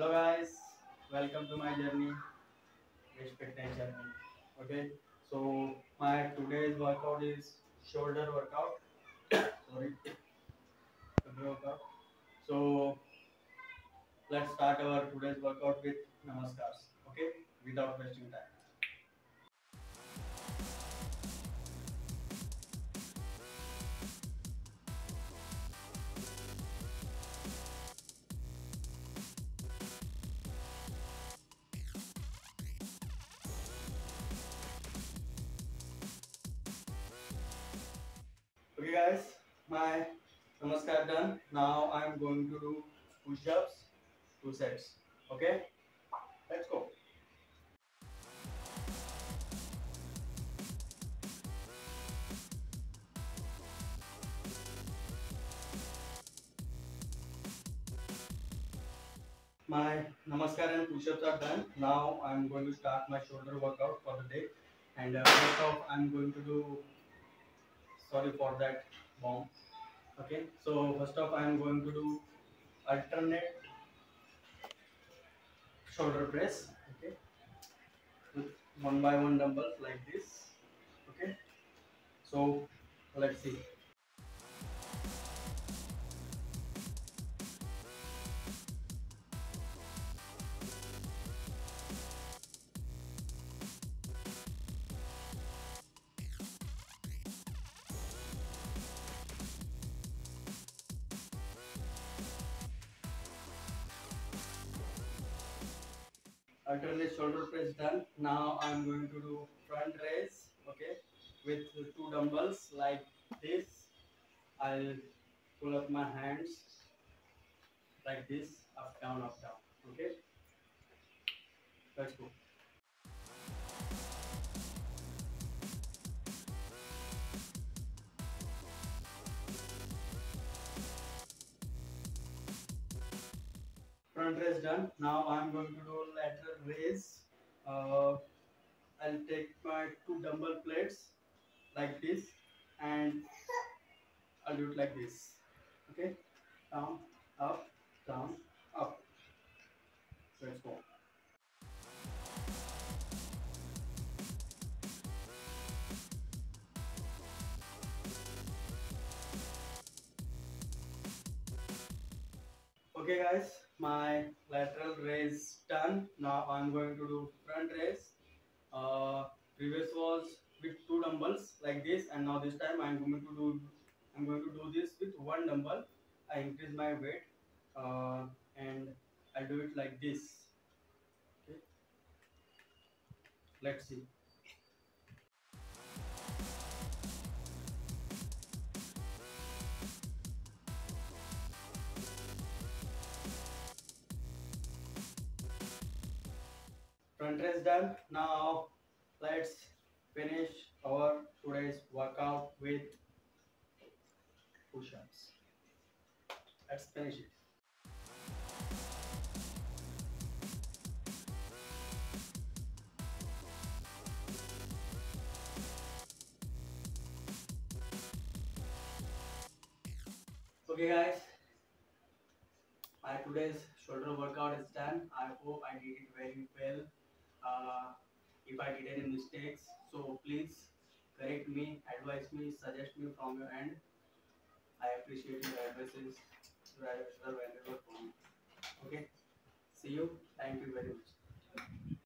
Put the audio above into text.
Hello guys, welcome to my journey, Vissh Fitness journey. Okay, so my today's workout is shoulder workout. Sorry, workout. So let's start our today's workout with namaskars. Okay, without wasting time. Okay guys, my namaskar done. Now I am going to do push-ups, two sets. Okay, let's go. My namaskar and push-ups are done. Now I am going to start my shoulder workout for the day. And uh, first off, I'm going to do sorry for that bomb okay so first off i am going to do alternate shoulder press okay with one by one dumbbells like this okay. So let's see alternate shoulder press done. Now i'm going to do front raise okay with two dumbbells like this. I'll pull up my hands like this up down up down okay? Let's go. Front raise done. Now i'm going to do raise uh, i'll take my two dumbbell plates like this and i'll do it like this. Okay? Down up down up. Let's go. Okay guys my lateral raise done now i'm going to do front raise. Uh, previous was with two dumbbells like this and now this time i'm going to do i'm going to do this with one dumbbell. I increase my weight uh, and i do it like this. Okay. Let's see front raise done. Now let's finish our today's workout with push-ups. Let's finish it. Okay guys. My today's shoulder workout is done. I hope i did it very well if i did any mistakes so please correct me advise me suggest me from your end. I appreciate your advices your valuable for okay? See you. Thank you very much